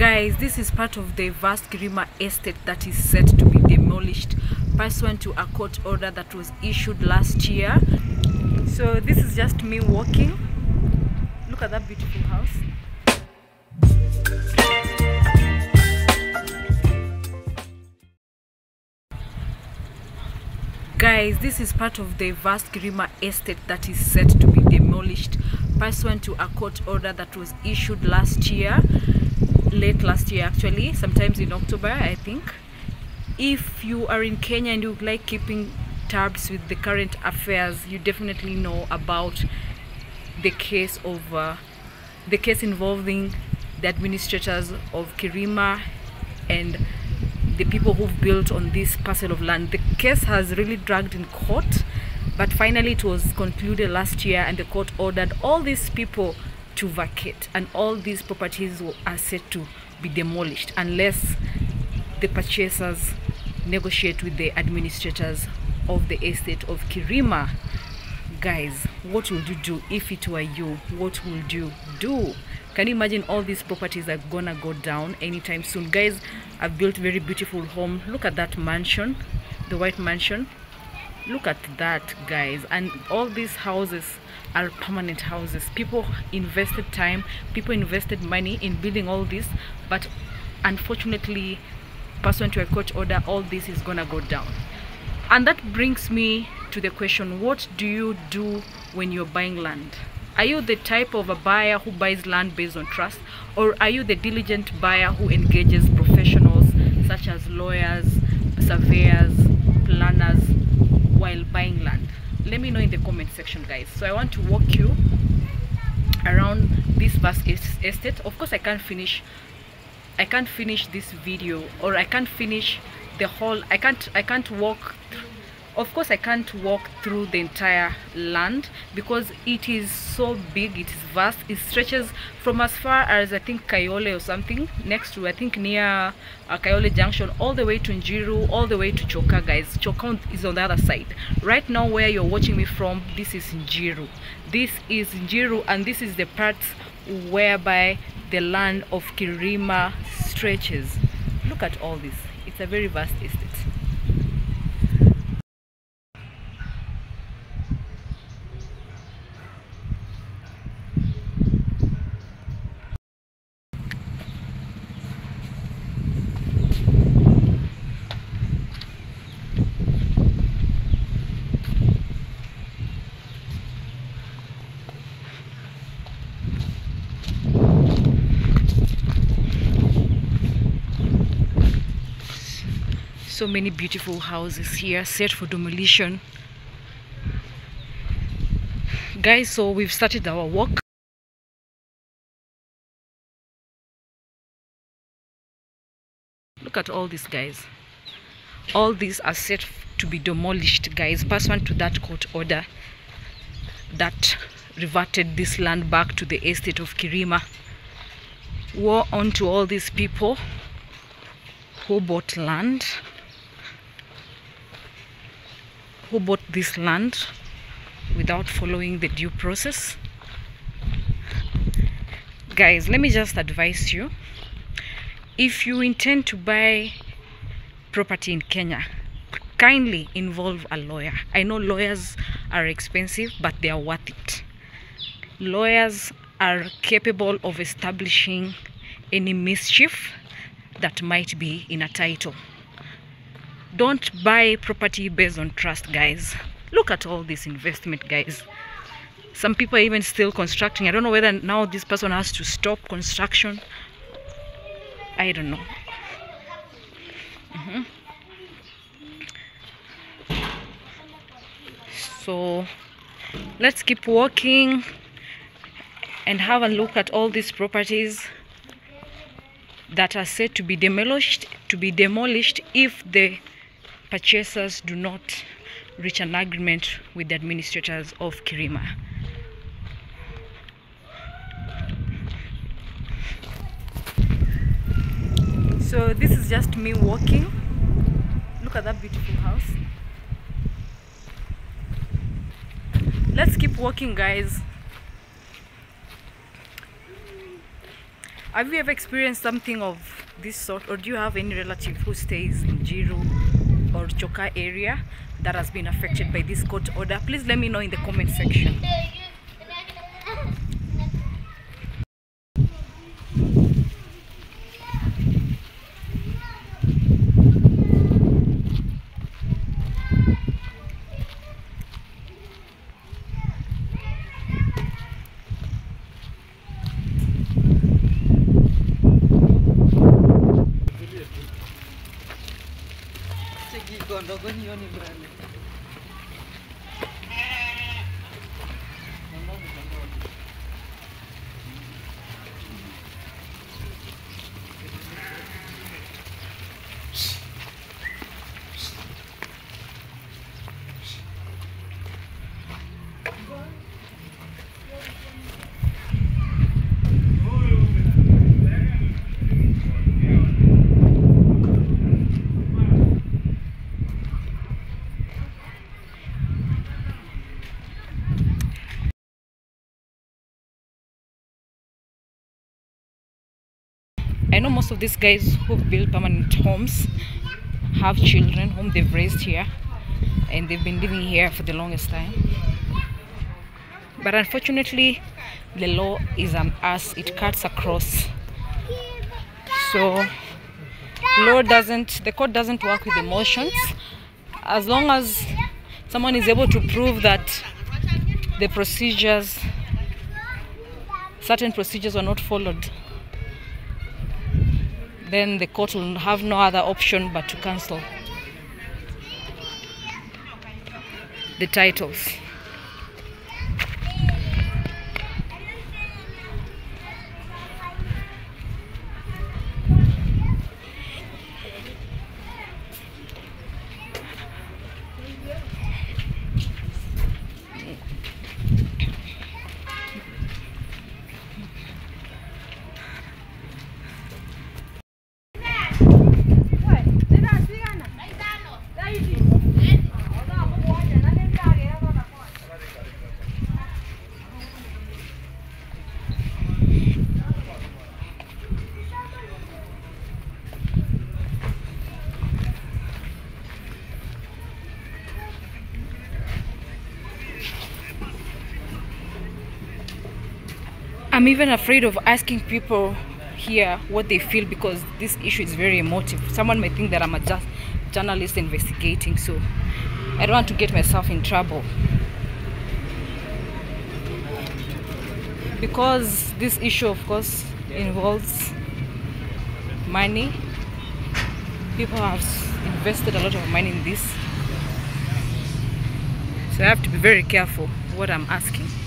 Guys, this is part of the vast Kirima estate that is set to be demolished pursuant to a court order that was issued last year. So this is just me walking. Look at that beautiful house. Guys, this is part of the vast Kirima estate that is set to be demolished pursuant to a court order that was issued last year, late last year actually, sometimes in October, I think. If you are in Kenya and you like keeping tabs with the current affairs, you definitely know about the case of uh, the case involving the administrators of Kirima and the people who've built on this parcel of land. The case has really dragged in court, but finally it was concluded last year and the court ordered all these people to vacate and all these properties are set to be demolished unless the purchasers negotiate with the administrators of the estate of Kirima. Guys, what would you do if it were you? What would you do? Can you imagine all these properties are gonna go down anytime soon? Guys, I've built very beautiful home. Look at that mansion, the white mansion. Look at that, guys. And all these houses are permanent houses. People invested time, people invested money in building all this, but unfortunately, pursuant to a court order, all this is gonna go down. And that brings me to the question, what do you do when you're buying land? Are you the type of a buyer who buys land based on trust? Or are you the diligent buyer who engages professionals such as lawyers, surveyors, planners while buying land? Let me know in the comment section guys. So I want to walk you around this vast estate. Of course I can't finish I can't finish this video or I can't finish the whole I can't I can't walk of course I can't walk through the entire land because it is so big it is vast. It stretches from as far as I think Kayole or something next to I think near uh, Kayole junction all the way to Njiru all the way to Choka guys. Choka is on the other side. Right now where you're watching me from this is Njiru. This is Njiru and this is the part whereby the land of Kirima stretches. Look at all this. It's a very vast estate so many beautiful houses here set for demolition. Guys so we've started our walk. Look at all these guys. All these are set to be demolished guys pursuant to that court order that reverted this land back to the estate of Kirima. Woe unto all these people who bought land who bought this land without following the due process. Guys let me just advise you. If you intend to buy property in Kenya kindly involve a lawyer. I know lawyers are expensive but they are worth it. Lawyers are capable of establishing any mischief that might be in a title don't buy property based on trust guys. Look at all this investment guys. Some people are even still constructing. I don't know whether now this person has to stop construction. I don't know. Mm -hmm. so let's keep walking and have a look at all these properties that are said to be demolished to be demolished if the purchasers do not reach an agreement with the administrators of Kirima. So this is just me walking. Look at that beautiful house. Let's keep walking guys. Have you ever experienced something of this sort, or do you have any relative who stays in Njiru or Choka area that has been affected by this court order? Please let me know in the comment section. он долго нее не брали. Know most of these guys who've built permanent homes have children whom they've raised here and they've been living here for the longest time. But unfortunately, the law is on us, it cuts across. So, law doesn't, the court doesn't work with emotions. As long as someone is able to prove that the procedures, certain procedures were not followed, then the court will have no other option but to cancel the titles. I'm even afraid of asking people here what they feel because this issue is very emotive. Someone may think that I'm a just journalist investigating, so I don't want to get myself in trouble. Because this issue, of course, involves money. People have invested a lot of money in this. So I have to be very careful what I'm asking.